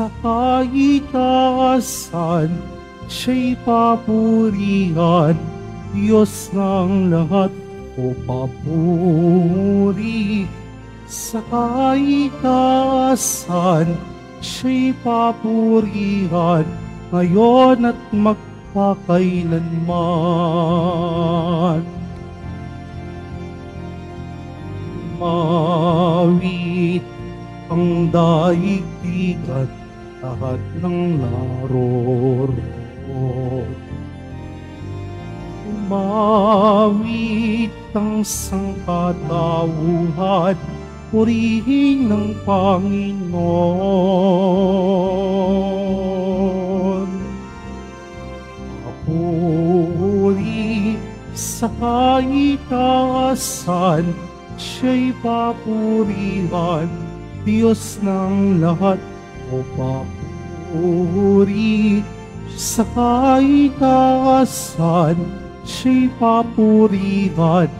sa kaitaasan, siya'y papurihan, Diyos ng lahat o papuri. Sa kaitaasan, siya'y papurihan, ngayon at magpakailanman. Mawit ang daigdig at lahat ng naroroon. Umawit ang sangkatauhan, purihin ng Panginoon. Papuri sa kaitaasan, siya'y papurihan, Diyos ng lahat o papuri sa kaitaasan, siya'y papurihan,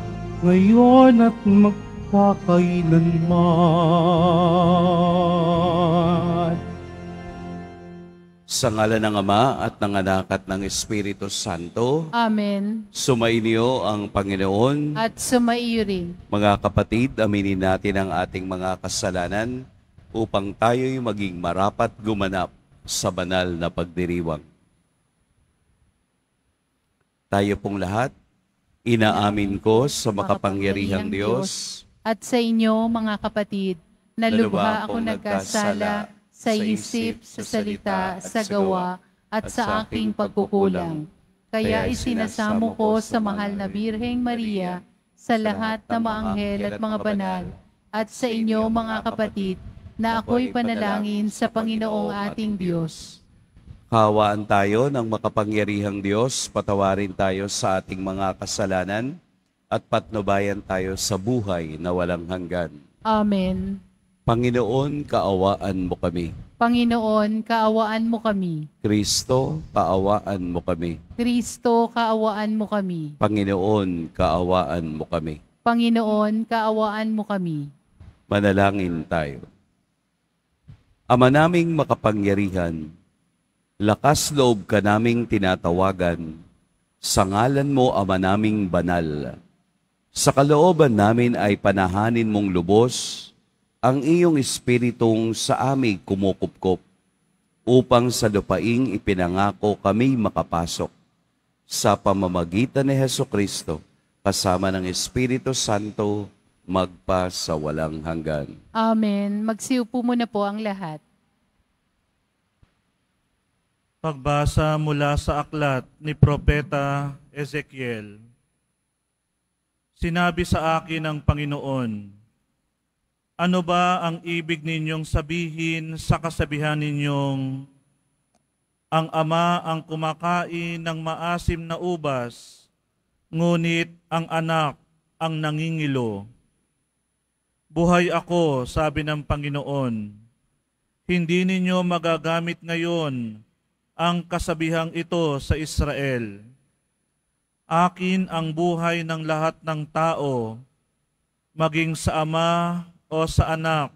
ngayon at magpakailanman. Sa ngala ng Ama at ng Anak at ng Espiritu Santo, Amen. sumainyo ang Panginoon. At sumaiyo rin. Mga kapatid, aminin natin ang ating mga kasalanan upang tayo'y maging marapat gumanap sa banal na pagdiriwang. Tayo pong lahat, inaamin ko sa makapangyarihang Diyos At sa inyo, mga kapatid, na lubha ako nagkasala sa isip, sa salita, sa gawa, at sa aking pagkukulang. Kaya isinasamo ko sa mahal na Birheng Maria, sa lahat ng mga anghel at mga banal, at sa inyo, mga kapatid, na ako'y panalangin sa Panginoong ating Diyos. Hawaan tayo ng makapangyarihang Diyos, patawarin tayo sa ating mga kasalanan, at patnubayan tayo sa buhay na walang hanggan. Amen. Panginoon, kaawaan mo kami. Panginoon, kaawaan mo kami. Kristo, kaawaan mo kami. Kristo, kaawaan mo kami. Panginoon, kaawaan mo kami. Panginoon, kaawaan mo kami. Manalangin tayo. Ama naming makapangyarihan, lakas loob ka naming tinatawagan, sa ngalan mo, Ama naming banal. Sa kalooban namin ay panahanin mong lubos ang iyong espiritong sa aming kumukupkop, upang sa lupaing ipinangako kami makapasok sa pamamagitan ni Heso Kristo, kasama ng Espiritu Santo, magpa sa walang hanggan. Amen. Magsiupo muna po ang lahat. Pagbasa mula sa aklat ni Propeta Ezekiel. Sinabi sa akin ng Panginoon, Ano ba ang ibig ninyong sabihin sa kasabihan ninyong, Ang ama ang kumakain ng maasim na ubas, ngunit ang anak ang nangingilo. Buhay ako, sabi ng Panginoon, hindi ninyo magagamit ngayon ang kasabihang ito sa Israel. Akin ang buhay ng lahat ng tao, maging sa ama o sa anak,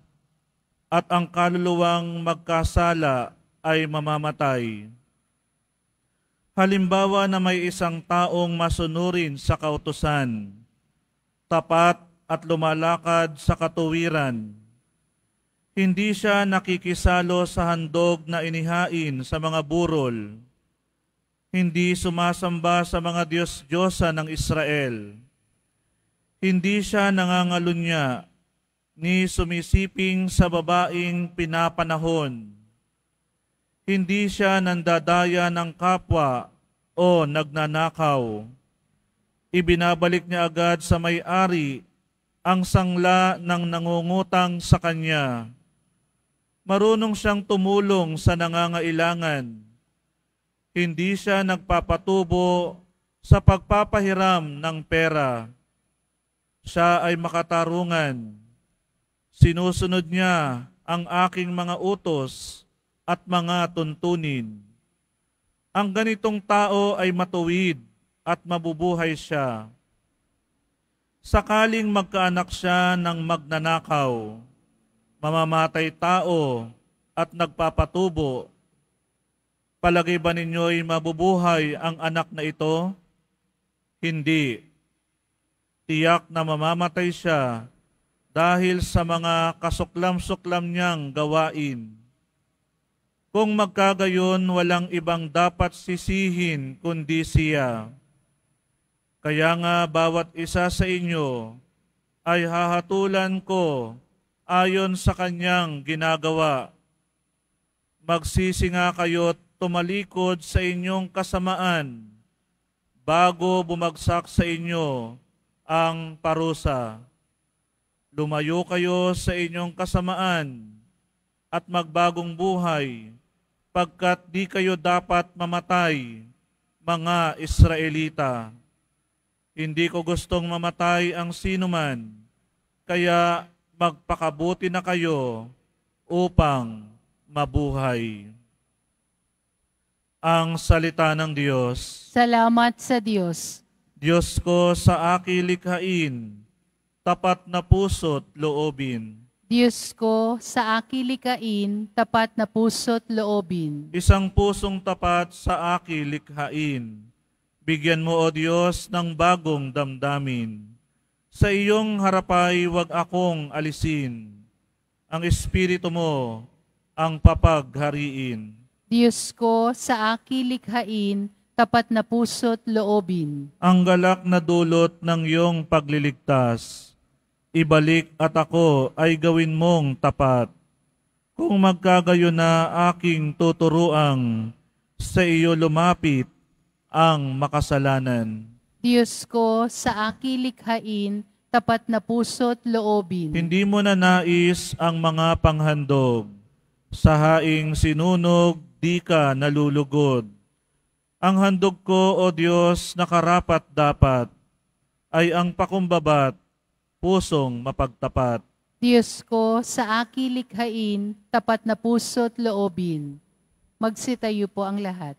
at ang kaluluwang magkasala ay mamamatay. Halimbawa na may isang taong masunurin sa kautusan, tapat at lumalakad sa katuwiran, hindi siya nakikisalo sa handog na inihain sa mga burol. Hindi sumasamba sa mga Diyos-Diyosa ng Israel. Hindi siya nangangalunya ni sumisiping sa babaing pinapanahon. Hindi siya nandadaya ng kapwa o nagnanakaw. Ibinabalik niya agad sa may-ari ang sangla ng nangungutang sa kanya marunong siyang tumulong sa nangangailangan. Hindi siya nagpapatubo sa pagpapahiram ng pera. Siya ay makatarungan. Sinusunod niya ang aking mga utos at mga tuntunin. Ang ganitong tao ay matuwid at mabubuhay siya. Sakaling magkaanak siya ng magnanakaw, mamamatay tao at nagpapatubo, palagay ba ninyo'y mabubuhay ang anak na ito? Hindi. Tiyak na mamamatay siya dahil sa mga kasuklam-suklam niyang gawain. Kung magkagayon, walang ibang dapat sisihin kundi siya. Kaya nga bawat isa sa inyo ay hahatulan ko ayon sa kanyang ginagawa. Magsisi nga kayo't tumalikod sa inyong kasamaan bago bumagsak sa inyo ang parusa. Lumayo kayo sa inyong kasamaan at magbagong buhay pagkat di kayo dapat mamatay, mga Israelita. Hindi ko gustong mamatay ang sinuman, kaya magpakabuti na kayo upang mabuhay. Ang salita ng Diyos. Salamat sa Diyos. Diyos ko sa aki likhain, tapat na puso't loobin. Diyos ko sa akilikain, tapat na puso't loobin. Isang pusong tapat sa aki likhain. Bigyan mo, O Diyos, ng bagong damdamin. Sa iyong harapay, wag akong alisin. Ang Espiritu mo ang papaghariin. Diyos ko sa akilikhain, tapat na puso't loobin. Ang galak na dulot ng iyong pagliligtas, ibalik at ako ay gawin mong tapat. Kung magkagayo na aking tuturuang, sa iyo lumapit ang makasalanan. Diyos ko sa akilikhain, tapat na puso't loobin. Hindi mo na nais ang mga panghandog. Sa haing sinunog, di ka nalulugod. Ang handog ko, O Diyos, nakarapat dapat, ay ang pakumbabat, pusong mapagtapat. Diyos ko sa akilikhain, tapat na puso't loobin. Magsitayo po ang lahat.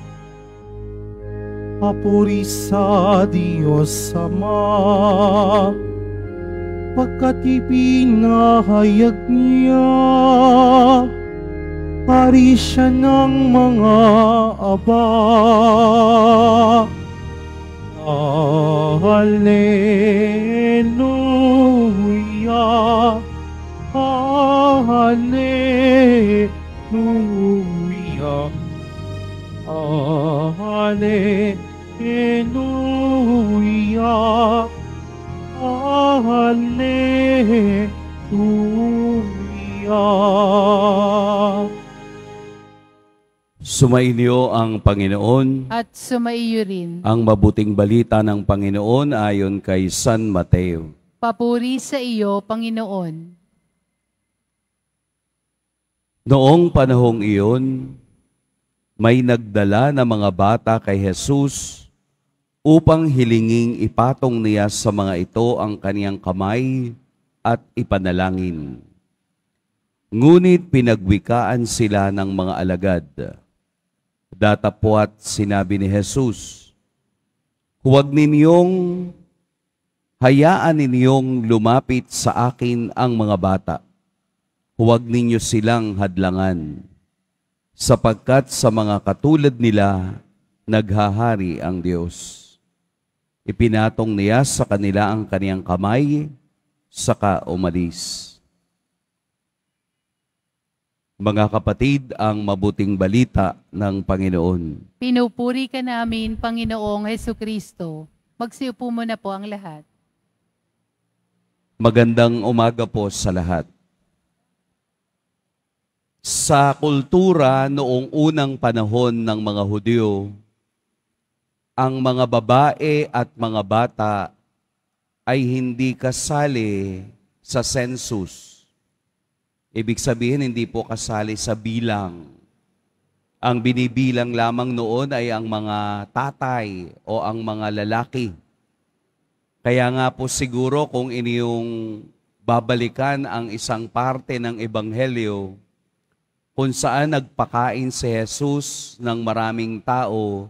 Papuri sa Diyos Ama, pagkat ipinahayag niya, hari siya ng mga aba. Hallelujah, Hallelujah. Hallelujah. Hallelujah. Sumainyo ang Panginoon. At sumaiyo rin. Ang mabuting balita ng Panginoon ayon kay San Mateo. Papuri sa iyo, Panginoon. Noong panahong iyon, may nagdala na mga bata kay Jesus upang hilinging ipatong niya sa mga ito ang kaniyang kamay at ipanalangin. Ngunit pinagwikaan sila ng mga alagad. Datapwat sinabi ni Jesus, Huwag ninyong hayaan ninyong lumapit sa akin ang mga bata. Huwag ninyo silang hadlangan, sapagkat sa mga katulad nila, naghahari ang Diyos. Ipinatong niya sa kanila ang kaniyang kamay, saka umalis. Mga kapatid, ang mabuting balita ng Panginoon. Pinupuri ka namin, Panginoong Heso Kristo. Magsiupo muna po ang lahat. Magandang umaga po sa lahat. Sa kultura noong unang panahon ng mga Hudyo, ang mga babae at mga bata ay hindi kasali sa census. Ibig sabihin, hindi po kasali sa bilang. Ang binibilang lamang noon ay ang mga tatay o ang mga lalaki. Kaya nga po siguro kung inyong babalikan ang isang parte ng Ebanghelyo, kung saan nagpakain si Jesus ng maraming tao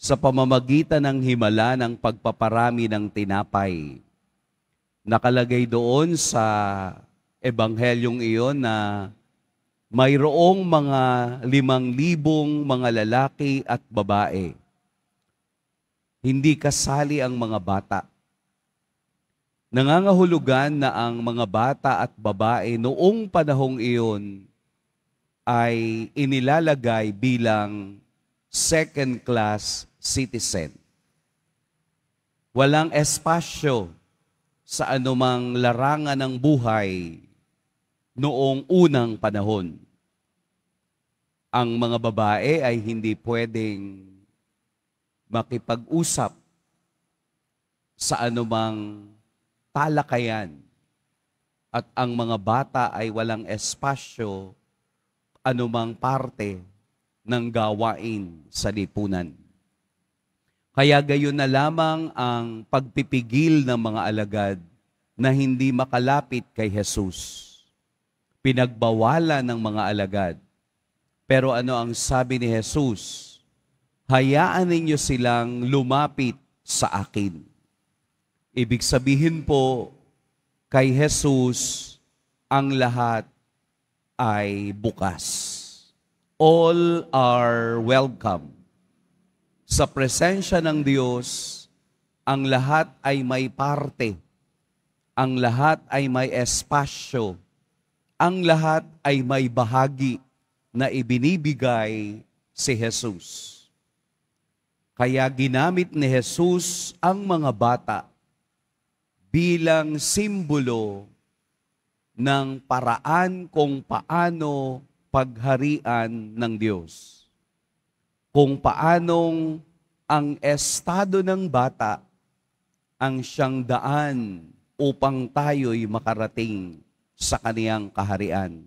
sa pamamagitan ng himala ng pagpaparami ng tinapay. Nakalagay doon sa ebanghelyong iyon na mayroong mga limang libong mga lalaki at babae. Hindi kasali ang mga bata. Nangangahulugan na ang mga bata at babae noong panahong iyon ay inilalagay bilang second class citizen. Walang espasyo sa anumang larangan ng buhay noong unang panahon. Ang mga babae ay hindi pwedeng makipag-usap sa anumang talakayan at ang mga bata ay walang espasyo anumang parte ng gawain sa lipunan. Kaya gayon na lamang ang pagpipigil ng mga alagad na hindi makalapit kay Jesus pinagbawalan ng mga alagad. Pero ano ang sabi ni Jesus? Hayaan ninyo silang lumapit sa akin. Ibig sabihin po, kay Jesus, ang lahat ay bukas. All are welcome. Sa presensya ng Diyos, ang lahat ay may parte. Ang lahat ay may espasyo ang lahat ay may bahagi na ibinibigay si Jesus. Kaya ginamit ni Jesus ang mga bata bilang simbolo ng paraan kung paano pagharian ng Diyos. Kung paanong ang estado ng bata ang siyang daan upang tayo'y makarating sa kaniyang kaharian.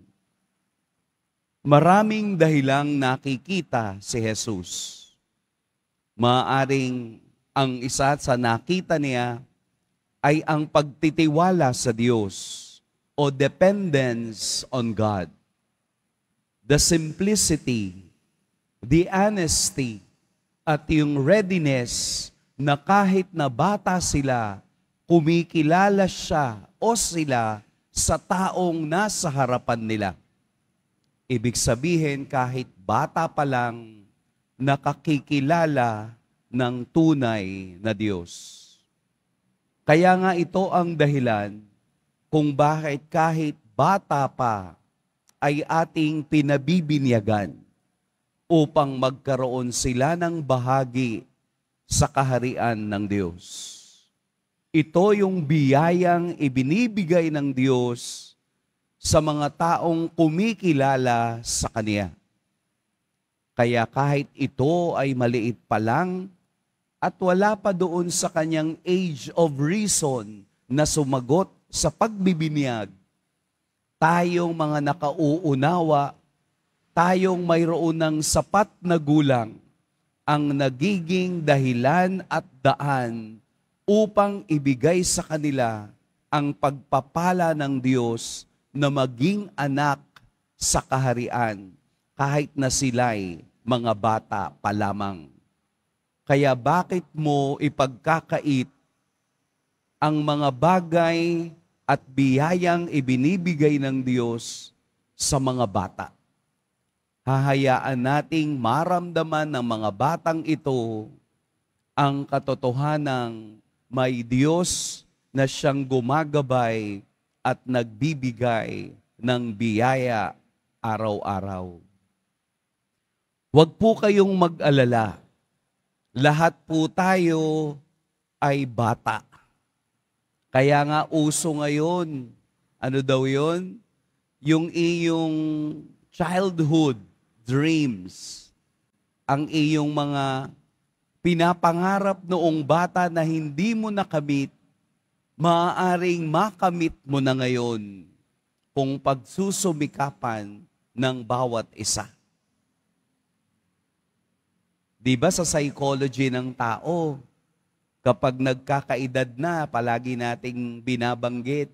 Maraming dahilang nakikita si Jesus. Maaring ang isa sa nakita niya ay ang pagtitiwala sa Diyos o dependence on God. The simplicity, the honesty, at yung readiness na kahit na bata sila, kumikilala siya o sila sa taong nasa harapan nila. Ibig sabihin, kahit bata pa lang, nakakikilala ng tunay na Diyos. Kaya nga ito ang dahilan kung bakit kahit bata pa ay ating pinabibinyagan upang magkaroon sila ng bahagi sa kaharian ng Diyos. Ito yung biyayang ibinibigay ng Diyos sa mga taong kumikilala sa Kanya. Kaya kahit ito ay maliit pa lang at wala pa doon sa kanyang age of reason na sumagot sa pagbibinyag, tayong mga nakauunawa, tayong mayroon ng sapat na gulang, ang nagiging dahilan at daan upang ibigay sa kanila ang pagpapala ng Diyos na maging anak sa kaharian kahit na sila'y mga bata pa lamang. Kaya bakit mo ipagkakait ang mga bagay at biyayang ibinibigay ng Diyos sa mga bata? Hahayaan nating maramdaman ng mga batang ito ang katotohanang may Diyos na siyang gumagabay at nagbibigay ng biyaya araw-araw. Huwag po kayong mag-alala. Lahat po tayo ay bata. Kaya nga uso ngayon, ano daw yon? Yung iyong childhood dreams, ang iyong mga pinapangarap noong bata na hindi mo nakamit, maaaring makamit mo na ngayon kung pagsusumikapan ng bawat isa. Di ba sa psychology ng tao, kapag nagkakaedad na, palagi nating binabanggit,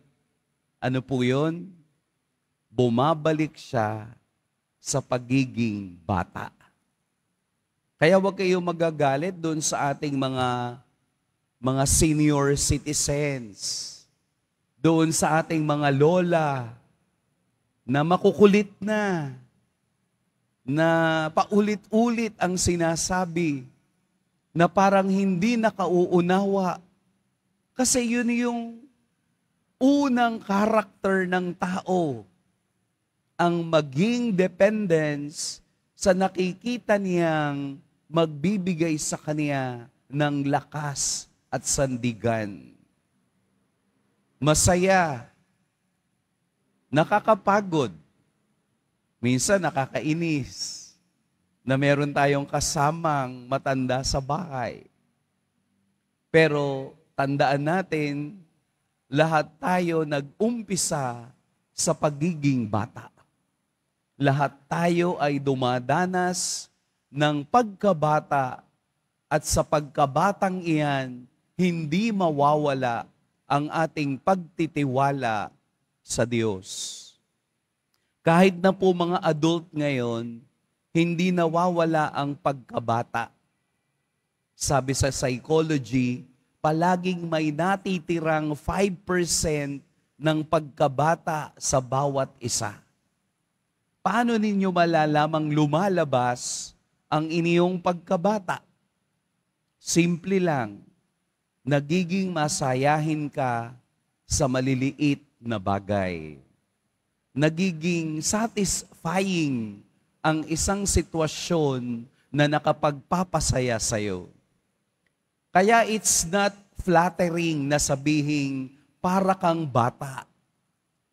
ano po yun? Bumabalik siya sa pagiging bata. Kaya huwag kayong magagalit doon sa ating mga mga senior citizens, doon sa ating mga lola na makukulit na, na paulit-ulit ang sinasabi na parang hindi nakauunawa. Kasi yun yung unang karakter ng tao, ang maging dependence sa nakikita niyang magbibigay sa kanya ng lakas at sandigan. Masaya, nakakapagod, minsan nakakainis, na meron tayong kasamang matanda sa bahay. Pero tandaan natin, lahat tayo nag-umpisa sa pagiging bata. Lahat tayo ay dumadanas ng pagkabata at sa pagkabatang iyan, hindi mawawala ang ating pagtitiwala sa Diyos. Kahit na po mga adult ngayon, hindi nawawala ang pagkabata. Sabi sa psychology, palaging may natitirang 5% ng pagkabata sa bawat isa. Paano ninyo malalamang lumalabas ang inyong pagkabata? Simple lang, nagiging masayahin ka sa maliliit na bagay. Nagiging satisfying ang isang sitwasyon na nakapagpapasaya sa'yo. Kaya it's not flattering na sabihin para kang bata.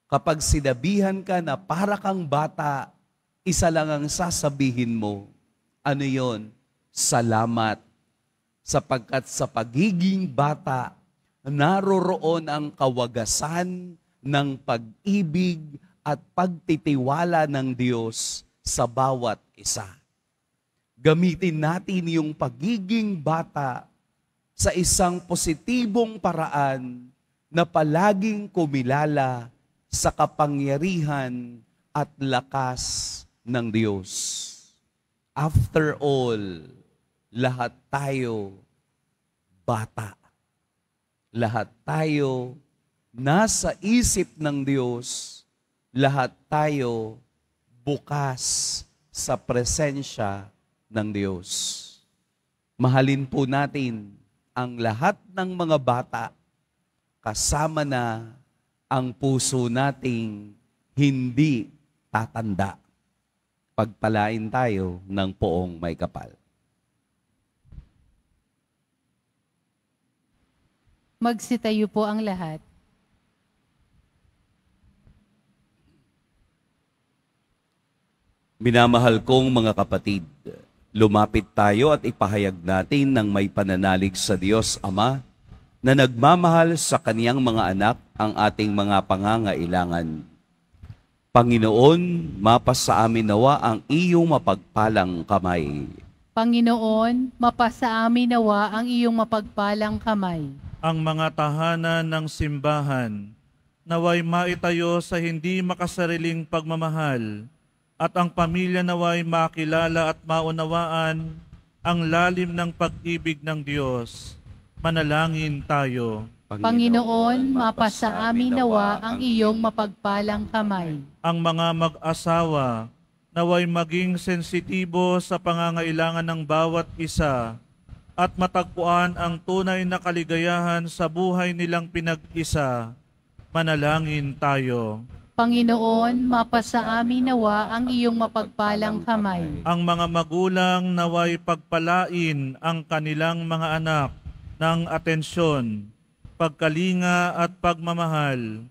Kapag sinabihan ka na para kang bata, isa lang ang sasabihin mo. Ano yon? Salamat sapagkat sa pagiging bata, naroroon ang kawagasan ng pag-ibig at pagtitiwala ng Diyos sa bawat isa. Gamitin natin yung pagiging bata sa isang positibong paraan na palaging kumilala sa kapangyarihan at lakas ng Diyos. After all, lahat tayo bata. Lahat tayo nasa isip ng Diyos. Lahat tayo bukas sa presensya ng Diyos. Mahalin po natin ang lahat ng mga bata kasama na ang puso nating hindi tatanda. Pagpalain tayo ng poong may kapal. Magsitayo po ang lahat. Minamahal kong mga kapatid, lumapit tayo at ipahayag natin ng may pananalig sa Diyos Ama na nagmamahal sa kaniyang mga anak ang ating mga pangangailangan. Panginoon, mapasa amin nawa ang iyong mapagpalang kamay. Panginoon, mapasa amin nawa ang iyong mapagpalang kamay. Ang mga tahanan ng simbahan, naway maitayo sa hindi makasariling pagmamahal, at ang pamilya naway makilala at maunawaan ang lalim ng pag-ibig ng Diyos. Manalangin tayo. Panginoon, mapasa amin nawa ang iyong mapagpalang kamay. Ang mga mag-asawa, naway maging sensitibo sa pangangailangan ng bawat isa at matagpuan ang tunay na kaligayahan sa buhay nilang pinag-isa. Manalangin tayo. Panginoon, mapasa amin nawa ang iyong mapagpalang kamay. Ang mga magulang naway pagpalain ang kanilang mga anak ng atensyon, pagkalinga at pagmamahal.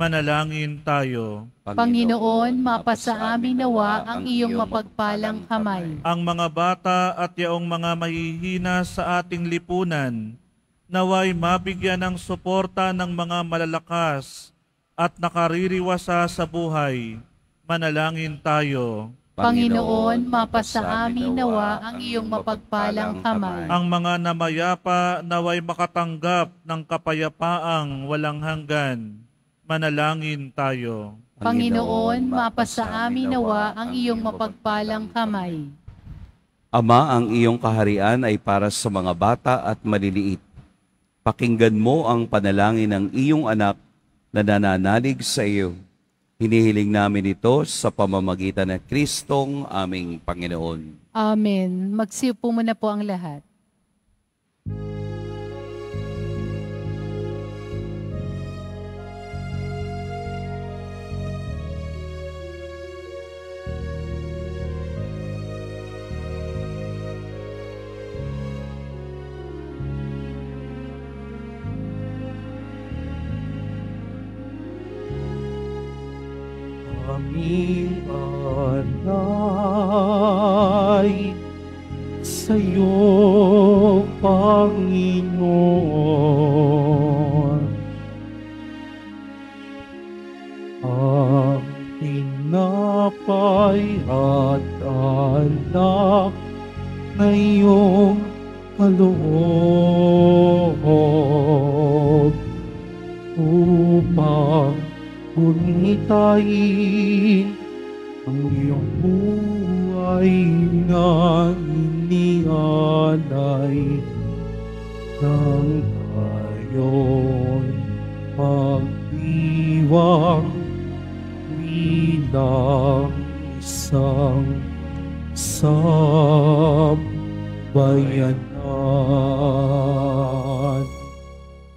Manalangin tayo. Panginoon, mapasa amin nawa ang iyong mapagpalang kamay. Ang mga bata at yaong mga mahihina sa ating lipunan, naway mabigyan ng suporta ng mga malalakas at nakaririwasa sa buhay. Manalangin tayo. Panginoon, mapasa amin nawa ang iyong mapagpalang kamay. Ang mga namayapa naway makatanggap ng kapayapaang walang hanggan. Manalangin tayo. Panginoon, mapasa amin nawa ang iyong mapagpalang kamay. Ama, ang iyong kaharian ay para sa mga bata at maliliit. Pakinggan mo ang panalangin ng iyong anak na nananalig sa iyo. Hinihiling namin ito sa pamamagitan ng Kristong aming Panginoon. Amen. Magsiupo muna po ang lahat. Alay sa'yo, na inialay ng tayo'y pagdiwang bilang isang sambayanan.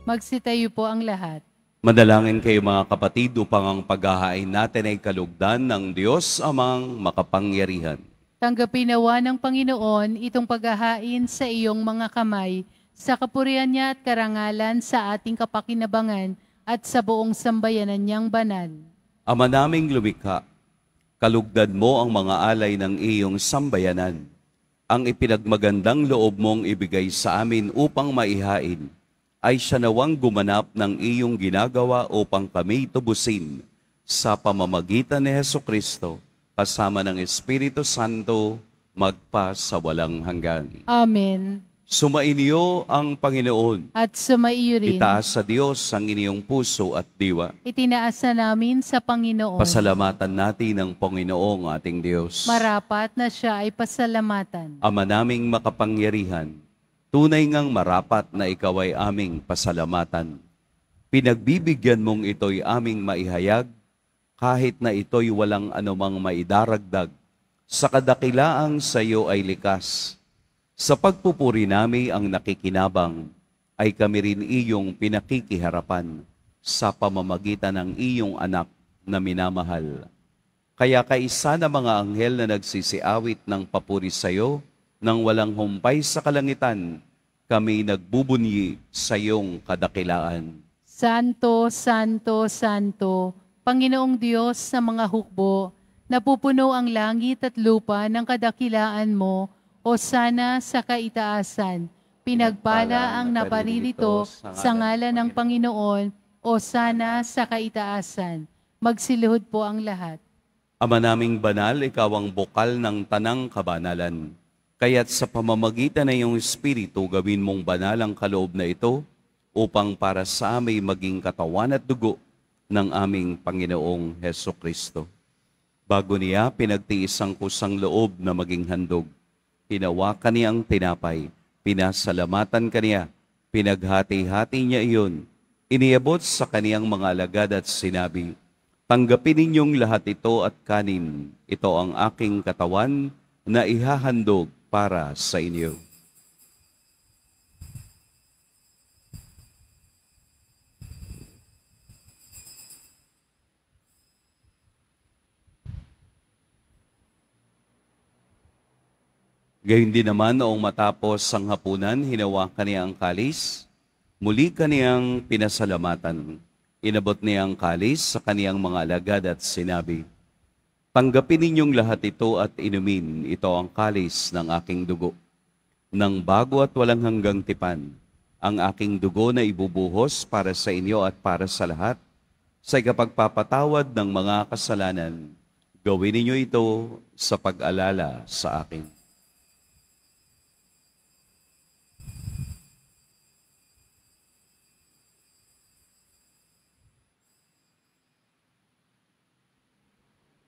Magsitayo po ang lahat. Madalangin kayo mga kapatid upang ang paghahain natin ay kalugdan ng Diyos amang makapangyarihan. Tanggapin nawa ng Panginoon itong paghahain sa iyong mga kamay, sa kapurihan niya at karangalan sa ating kapakinabangan at sa buong sambayanan niyang banal. Ama naming lumikha, kalugdan mo ang mga alay ng iyong sambayanan. Ang ipinagmagandang loob mong ibigay sa amin upang maihain, ay siya nawang gumanap ng iyong ginagawa upang kami tubusin sa pamamagitan ni Heso Kristo kasama ng Espiritu Santo magpa sa walang hanggan. Amen. Sumainyo ang Panginoon. At sumaiyo rin, Itaas sa Diyos ang inyong puso at diwa. itinaas na namin sa Panginoon. Pasalamatan natin ang Panginoong ating Diyos. Marapat na siya ay pasalamatan. Ama naming makapangyarihan, tunay ngang marapat na ikaw ay aming pasalamatan. Pinagbibigyan mong ito'y aming maihayag, kahit na ito'y walang anumang maidaragdag, sa kadakilaang sa iyo ay likas. Sa pagpupuri nami ang nakikinabang, ay kami rin iyong pinakikiharapan sa pamamagitan ng iyong anak na minamahal. Kaya kaisa na mga anghel na nagsisiawit ng papuri sa iyo, nang walang humpay sa kalangitan, kami nagbubunyi sa iyong kadakilaan. Santo, Santo, Santo, Panginoong Diyos sa mga hukbo, napupuno ang langit at lupa ng kadakilaan mo, o sana sa kaitaasan. Pinagpala ang naparirito sa ngalan ng Panginoon, o sana sa kaitaasan. Magsiluhod po ang lahat. Ama naming banal, ikaw ang bukal ng tanang kabanalan. Kaya't sa pamamagitan ng iyong Espiritu, gawin mong banal ang kaloob na ito upang para sa amin maging katawan at dugo ng aming Panginoong Heso Kristo. Bago niya pinagtiis ang kusang loob na maging handog, hinawakan niya ang tinapay, pinasalamatan kaniya, pinaghati-hati niya iyon, iniabot sa kaniyang mga alagad at sinabi, Tanggapin ninyong lahat ito at kanin, ito ang aking katawan na ihahandog para sa inyo. Gayun din naman noong matapos ang hapunan, hinawakan niya ang kalis, muli kaniyang pinasalamatan. Inabot niya ang kalis sa kaniyang mga alagad at sinabi, Tanggapin ninyong lahat ito at inumin, ito ang kalis ng aking dugo, ng bago at walang hanggang tipan. ang aking dugo na ibubuhos para sa inyo at para sa lahat sa ikapagpapatawad ng mga kasalanan. Gawin ninyo ito sa pag-alala sa akin.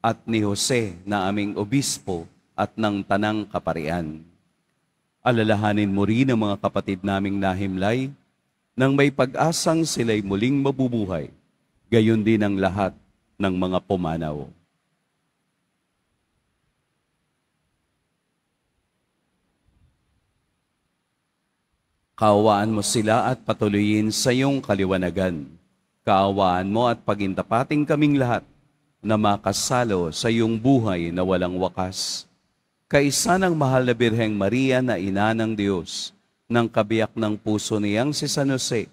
at ni Jose na aming Obispo at ng Tanang Kaparian. Alalahanin mo rin ang mga kapatid naming nahimlay nang may pag-asang sila'y muling mabubuhay, gayon din ang lahat ng mga pumanaw. Kaawaan mo sila at patuloyin sa iyong kaliwanagan. Kaawaan mo at pagintapating kaming lahat na makasalo sa iyong buhay na walang wakas. Kaisa ng mahal na Birheng Maria na ina ng Diyos, ng kabiyak ng puso niyang si San Jose,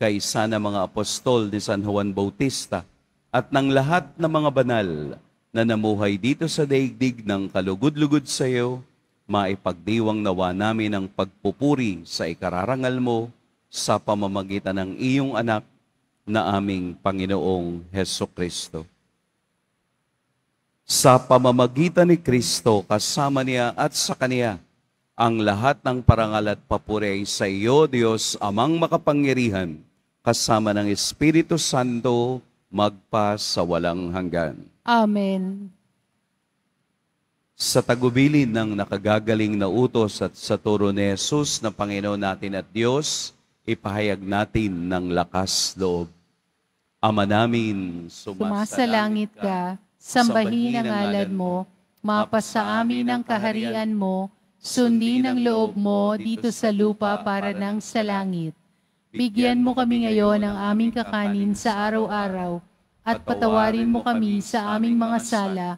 kaisa ng mga apostol ni San Juan Bautista, at ng lahat ng mga banal na namuhay dito sa daigdig ng kalugod-lugod sa iyo, maipagdiwang nawa namin ang pagpupuri sa ikararangal mo sa pamamagitan ng iyong anak na aming Panginoong Heso Kristo. Sa pamamagitan ni Kristo, kasama niya at sa Kaniya, ang lahat ng parangal at papuri sa iyo, Diyos, amang makapangyarihan, kasama ng Espiritu Santo, magpa sa walang hanggan. Amen. Sa tagubilin ng nakagagaling na utos at sa turo ni Jesus na Panginoon natin at Diyos, ipahayag natin ng lakas loob. Ama namin, Sumasalangit ka, sambahin ang ngalan mo, mapasa amin ang kaharian mo, sundin ang loob mo dito sa lupa para ng sa langit. Bigyan mo kami ngayon ng aming kakanin sa araw-araw, at patawarin mo kami sa aming mga sala,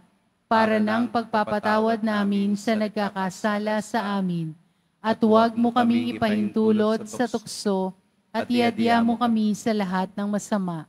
para ng pagpapatawad namin sa nagkakasala sa amin. At huwag mo kaming ipahintulot sa tukso, at iadya mo kami sa lahat ng masama.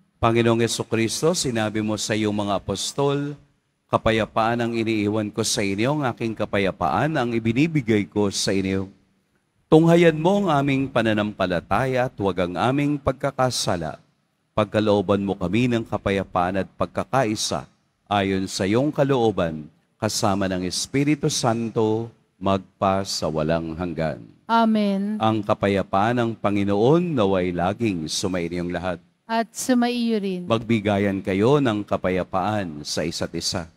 Panginoong Yeso Kristo, sinabi mo sa iyong mga apostol, kapayapaan ang iniiwan ko sa inyo, ang aking kapayapaan ang ibinibigay ko sa inyo. Tunghayan mo ang aming pananampalataya at huwag ang aming pagkakasala. Pagkalooban mo kami ng kapayapaan at pagkakaisa ayon sa iyong kalooban, kasama ng Espiritu Santo, magpa sa walang hanggan. Amen. Ang kapayapaan ng Panginoon naway laging sumainyong lahat. At sumaiyo rin. Magbigayan kayo ng kapayapaan sa isa't isa.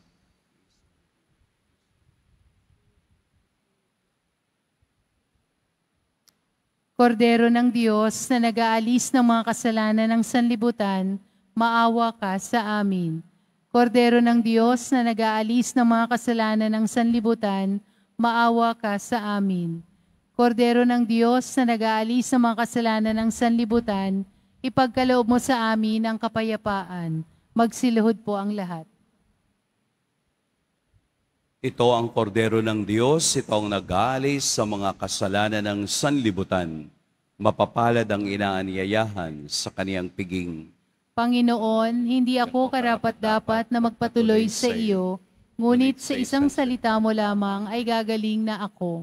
Kordero ng Diyos na nag-aalis ng mga kasalanan ng sanlibutan, maawa ka sa amin. Kordero ng Diyos na nag-aalis ng mga kasalanan ng sanlibutan, maawa ka sa amin. Kordero ng Diyos na nag-aalis ng mga kasalanan ng sanlibutan, ipagkaloob mo sa amin ang kapayapaan. Magsiluhod po ang lahat. Ito ang kordero ng Diyos, ito ang nag-aalis sa mga kasalanan ng sanlibutan. mapapalad ang inaanyayahan sa kaniyang piging. Panginoon, hindi ako karapat-dapat na magpatuloy sa iyo, ngunit sa isang salita mo lamang ay gagaling na ako.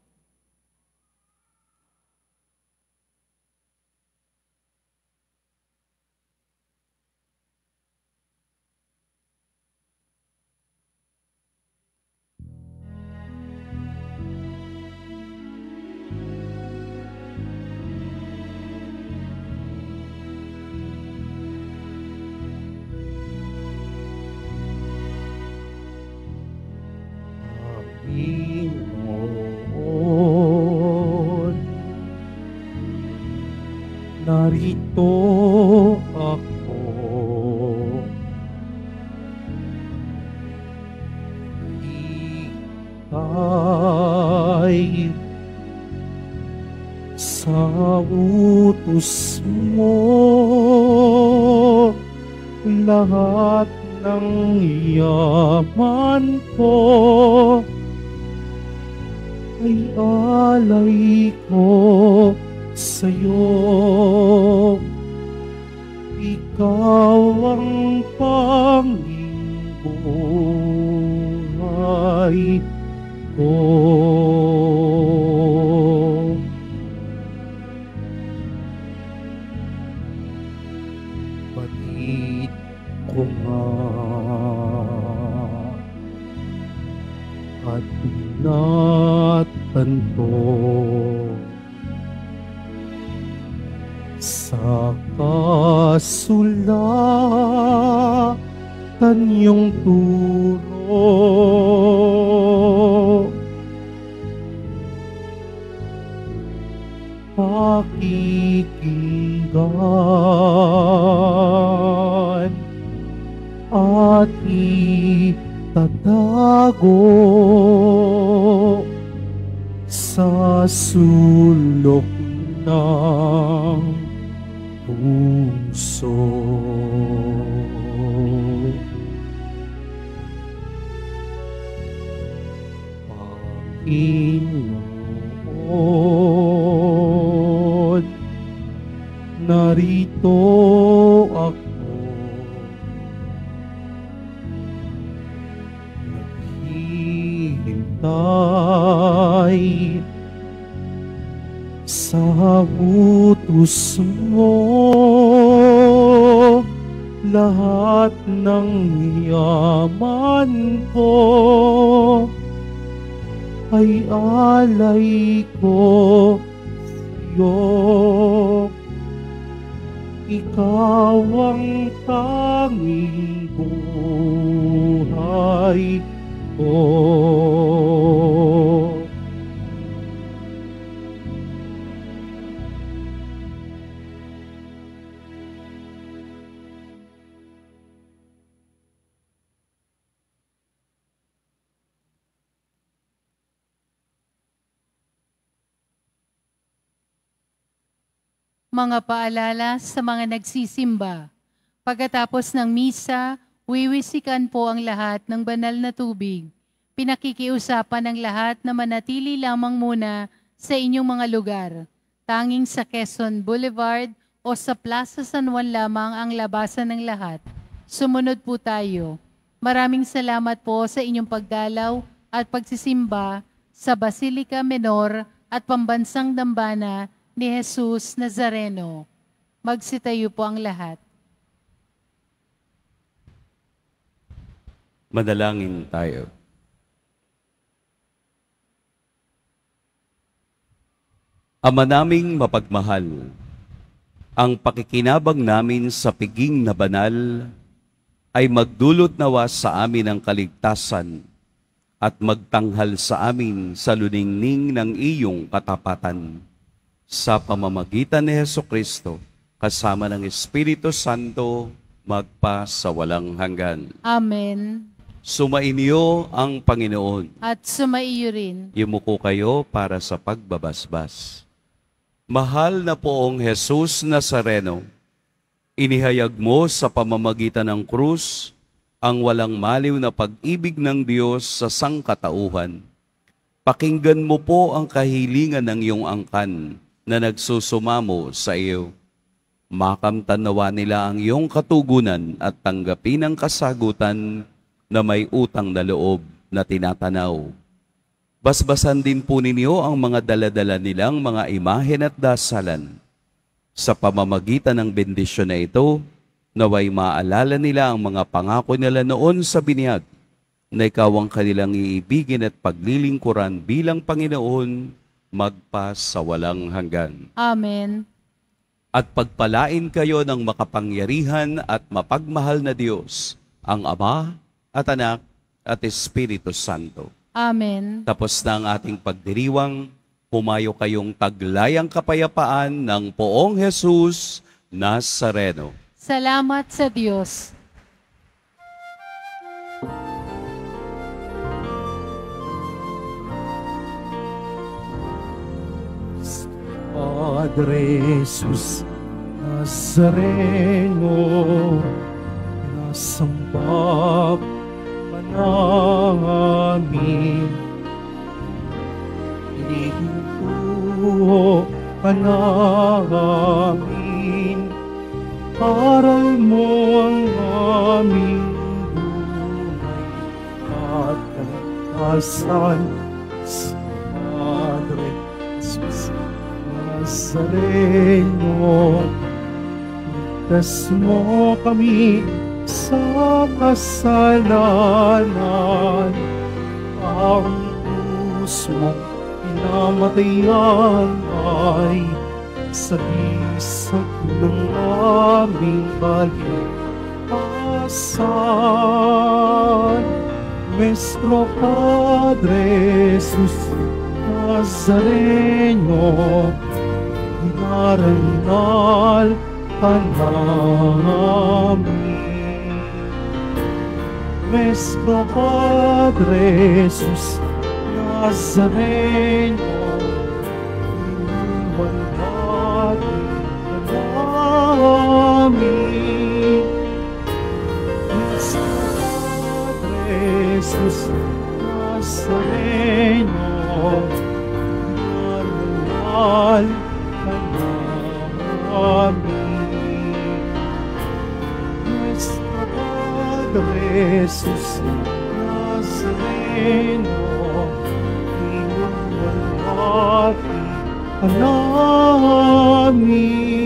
Ika'y sa utos mo lahat ng yaman ko ay alay ko sa'yo. Ikaw ang panging buhay ko. Batid ko nga at natanto sa kasulatan yung turo pakikinggan at itatago sa sulok ng puso. Panginoon, narito ako. Naghihintay sa utos mo lahat ng yaman ko ay alay ko Ikaw ang tanging buhay ko. Mga paalala sa mga nagsisimba. Pagkatapos ng misa, wiwisikan po ang lahat ng banal na tubig. Pinakikiusapan ng lahat na manatili lamang muna sa inyong mga lugar. Tanging sa Quezon Boulevard o sa Plaza San Juan lamang ang labasan ng lahat. Sumunod po tayo. Maraming salamat po sa inyong pagdalaw at pagsisimba sa Basilica Menor at Pambansang Dambana ni Jesus Nazareno. Magsitayo po ang lahat. Madalangin tayo. Ama naming mapagmahal, ang pakikinabang namin sa piging na banal ay magdulot nawa sa amin ng kaligtasan at magtanghal sa amin sa luningning ng iyong katapatan. Sa pamamagitan ni Heso Kristo, kasama ng Espiritu Santo, magpa sa walang hanggan. Amen. Sumainyo ang Panginoon. At sumaiyo rin. Yumuko kayo para sa pagbabasbas. Mahal na poong Jesus Nazareno, inihayag mo sa pamamagitan ng krus ang walang maliw na pag-ibig ng Diyos sa sangkatauhan. Pakinggan mo po ang kahilingan ng iyong angkan na nagsusumamo sa iyo. Makamtan nawa nila ang iyong katugunan at tanggapin ang kasagutan na may utang na loob na tinatanaw. Basbasan din po ninyo ang mga daladala nilang mga imahen at dasalan. Sa pamamagitan ng bendisyon na ito, naway maalala nila ang mga pangako nila noon sa binyag na ikaw ang kanilang iibigin at paglilingkuran bilang Panginoon magpa sa walang hanggan. Amen. At pagpalain kayo ng makapangyarihan at mapagmahal na Diyos, ang Ama at Anak at Espiritu Santo. Amen. Tapos na ang ating pagdiriwang, pumayo kayong taglayang kapayapaan ng poong Jesus Nazareno. Salamat sa Diyos. Padre Jesus Nazareno, nasamba ka namin. Inihinto ka namin, aral mo ang aming buhay at sa Nazareno. Ligtas mo kami sa kasalanan. Ang puso pinamatayan ay sa bisag ng aming kalikasan. Nuestro Padre Jesus Nazareno, inarangal ka namin. Nuestro Padre Jesus Nazareno, inuwalhati ka namin. Nuestro Padre Jesus Nazareno, inarangal ka Jesus Nazareno, inuwalhati ka namin.